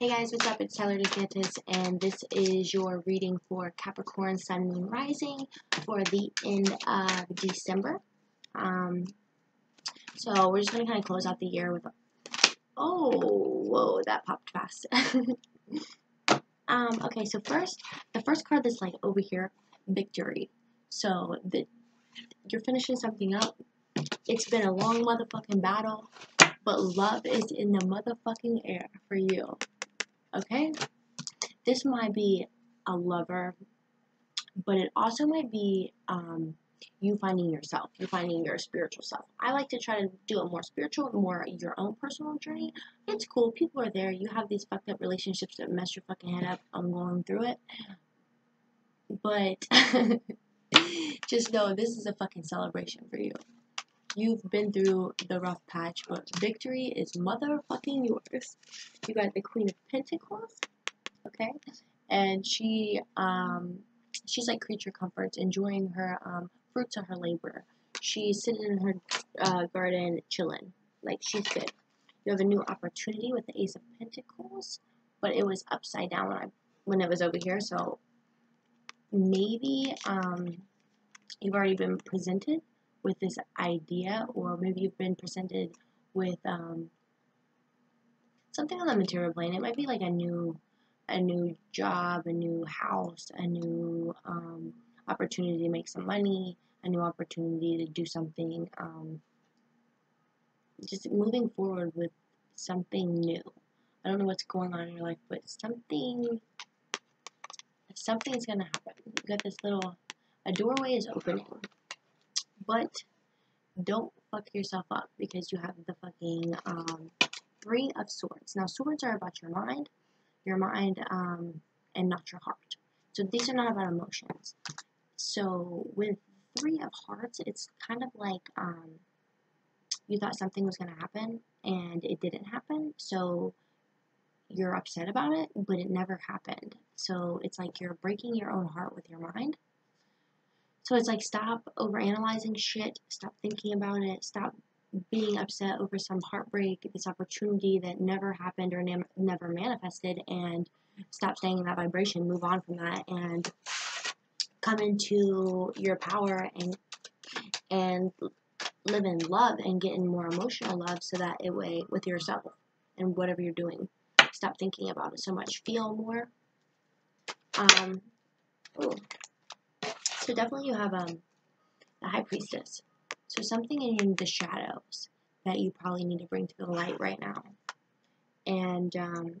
Hey guys, what's up? It's Tylor Desantis, and this is your reading for Capricorn Sun Moon Rising for the end of December. Um, so we're just gonna kind of close out the year with. Oh, whoa, that popped fast. um, okay, so first, the first card that's like over here, victory. So the you're finishing something up. It's been a long motherfucking battle, but love is in the motherfucking air for you. Okay? This might be a lover, but it also might be um, you finding yourself, you finding your spiritual self. I like to try to do it more spiritual, more your own personal journey. It's cool. People are there. You have these fucked up relationships that mess your fucking head up. I'm going through it. But just know this is a fucking celebration for you. You've been through the rough patch, but victory is motherfucking yours. You got the Queen of Pentacles, okay? And she, um, she's like creature comforts, enjoying her um, fruits of her labor. She's sitting in her uh, garden chilling, like she's good. You have a new opportunity with the Ace of Pentacles, but it was upside down when I when it was over here. So maybe um, you've already been presented with this idea, or maybe you've been presented with um, something on the material plane. It might be like a new, a new job, a new house, a new um, opportunity to make some money, a new opportunity to do something. Um, just moving forward with something new. I don't know what's going on in your life, but something, something's gonna happen. You got this little, a doorway is opening but don't fuck yourself up because you have the fucking um, three of swords. Now, swords are about your mind, your mind, um, and not your heart. So these are not about emotions. So with three of hearts, it's kind of like um, you thought something was going to happen and it didn't happen. So you're upset about it, but it never happened. So it's like you're breaking your own heart with your mind so it's like stop overanalyzing shit, stop thinking about it, stop being upset over some heartbreak, this opportunity that never happened or ne- never manifested, and stop staying in that vibration. Move on from that and come into your power and and live in love and get in more emotional love, so that it way with yourself and whatever you're doing. Stop thinking about it so much. Feel more. Um. Ooh. So definitely you have um, the High Priestess. So something in the shadows that you probably need to bring to the light right now. And, um,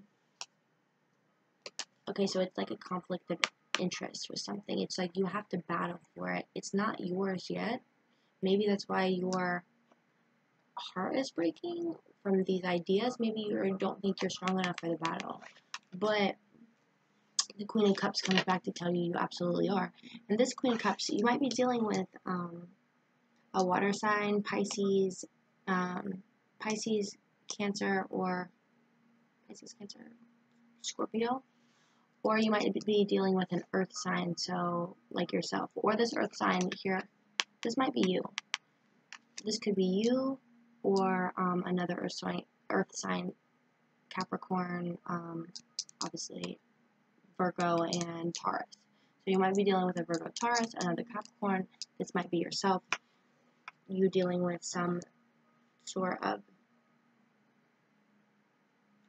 okay, so it's like a conflict of interest with something. It's like you have to battle for it. It's not yours yet. Maybe that's why your heart is breaking from these ideas. Maybe you don't think you're strong enough for the battle. But the Queen of Cups comes back to tell you you absolutely are. And this Queen of Cups, you might be dealing with um, a water sign, Pisces, um, Pisces, Cancer, or Pisces, Cancer, Scorpio. Or you might be dealing with an earth sign, so like yourself. Or this earth sign here, this might be you. This could be you or um, another earth sign, earth sign, Capricorn, um, obviously Virgo, and Taurus. So you might be dealing with a Virgo Taurus, another Capricorn. This might be yourself. You dealing with some sort of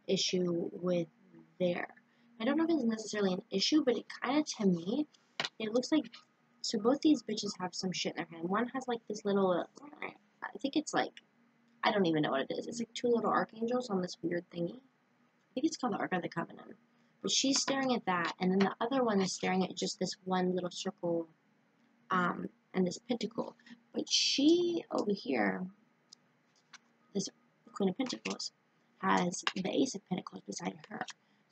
issue with there. I don't know if it's necessarily an issue, but it kind of, to me, it looks like, so both these bitches have some shit in their hand. One has like this little, I think it's like, I don't even know what it is. It's like two little archangels on this weird thingy. I think it's called the Ark of the Covenant. But she's staring at that, and then the other one is staring at just this one little circle um, and this pentacle. But she, over here, this Queen of Pentacles, has the Ace of Pentacles beside her.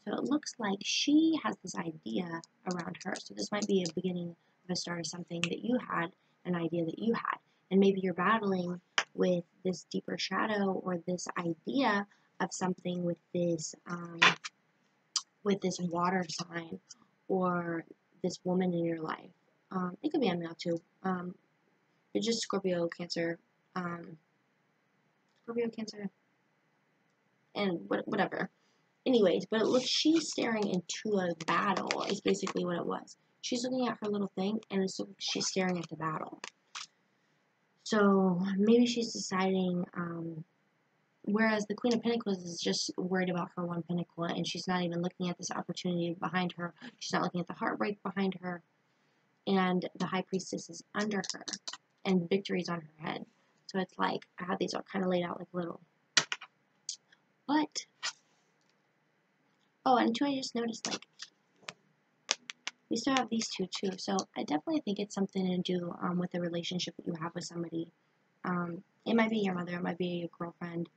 So it looks like she has this idea around her. So this might be a beginning of a start of something that you had, an idea that you had. And maybe you're battling with this deeper shadow or this idea of something with this um, with this water sign or this woman in your life. Um, it could be a male too. Um, it's just Scorpio, Cancer, um, Scorpio, Cancer, and whatever. Anyways, but it looks she's staring into a battle is basically what it was. She's looking at her little thing and she's staring at the battle. So maybe she's deciding um, whereas the Queen of Pentacles is just worried about her one pentacle and she's not even looking at this opportunity behind her. She's not looking at the heartbreak behind her. And the High Priestess is under her and victory's on her head. So it's like, I have these all kind of laid out like little. But, oh, and two, I just noticed, like, we still have these two too. So I definitely think it's something to do um, with the relationship that you have with somebody. Um, it might be your mother, it might be your girlfriend,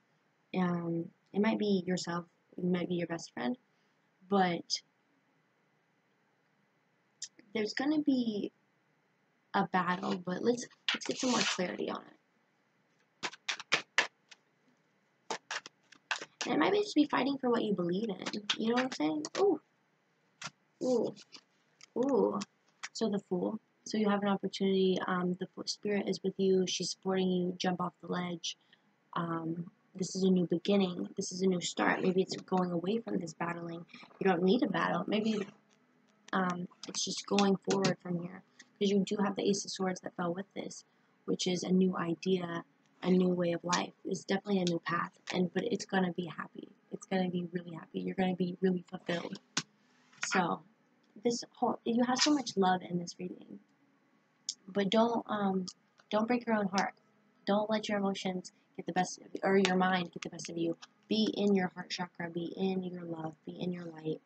um, it might be yourself, it might be your best friend, but there's going to be a battle, but let's let's get some more clarity on it. And it might be just be fighting for what you believe in. You know what I'm saying? Ooh. Ooh. Ooh. So the Fool. So you have an opportunity. Um, the Spirit is with you. She's supporting you. Jump off the ledge. Um, this is a new beginning. This is a new start. Maybe it's going away from this battling. You don't need a battle. Maybe um, it's just going forward from here because you do have the Ace of Swords that fell with this, which is a new idea, a new way of life. It's definitely a new path, and but it's gonna be happy. It's gonna be really happy. You're gonna be really fulfilled. So this whole you have so much love in this reading, but don't um don't break your own heart. Don't let your emotions get the best of or your mind get the best of you. Be in your heart chakra. Be in your love. Be in your light.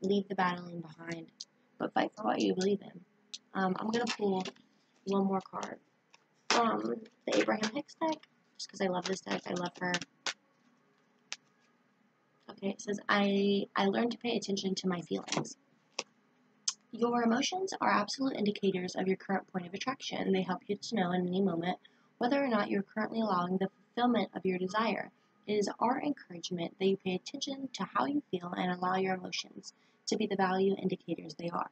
Leave the battling behind, but fight for what you believe in. Um, I'm going to pull one more card from the Abraham Hicks deck, just because I love this deck. I love her. Okay, it says, I, I learned to pay attention to my feelings. Your emotions are absolute indicators of your current point of attraction. They help you to know in any moment whether or not you're currently allowing the fulfillment of your desire. It is our encouragement that you pay attention to how you feel and allow your emotions to be the value indicators they are.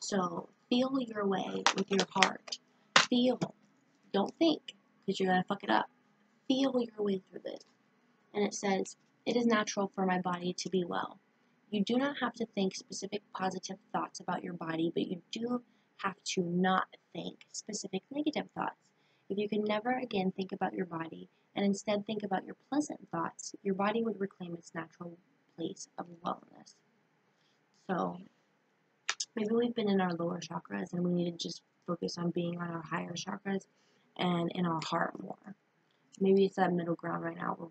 So feel your way with your heart. Feel. Don't think, because you're going to fuck it up. Feel your way through this. And it says, It is natural for my body to be well. You do not have to think specific positive thoughts about your body, but you do have to not think specific negative thoughts. If you can never again think about your body and instead think about your pleasant thoughts, your body would reclaim its natural place of wellness. So maybe we've been in our lower chakras and we need to just focus on being on our higher chakras and in our heart more. Maybe it's that middle ground right now.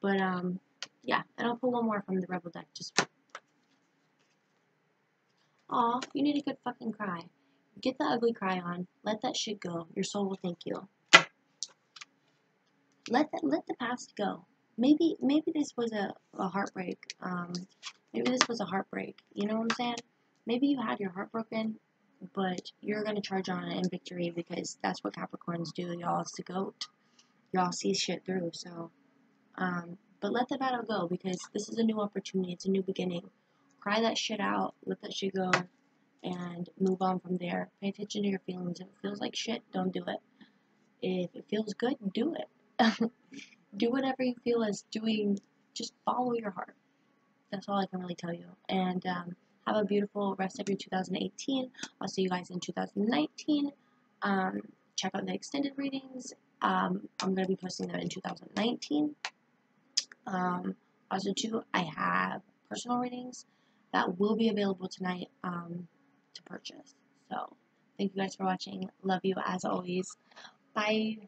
But um, yeah, and I'll pull one more from the Rebel deck. Just, aw, you need a good fucking cry. Get the ugly cry on. Let that shit go. Your soul will thank you. Let that, let the past go. Maybe maybe this was a, a heartbreak. Um, maybe this was a heartbreak. You know what I'm saying? maybe you had your heart broken, but you're to charge on in victory because that's what Capricorns do. Y'all, it's the goat. Y'all see shit through. So, um, but let the battle go because this is a new opportunity. It's a new beginning. Cry that shit out. Let that shit go and move on from there. Pay attention to your feelings. If it feels like shit, don't do it. If it feels good, do it. do whatever you feel is doing. Just follow your heart. That's all I can really tell you. And, um, have a beautiful rest of your 2018. I'll see you guys in 2019. Um, check out the extended readings. Um, I'm going to be posting them in 2019. Um, also, too, I have personal readings that will be available tonight um, to purchase. So, thank you guys for watching. Love you as always. Bye.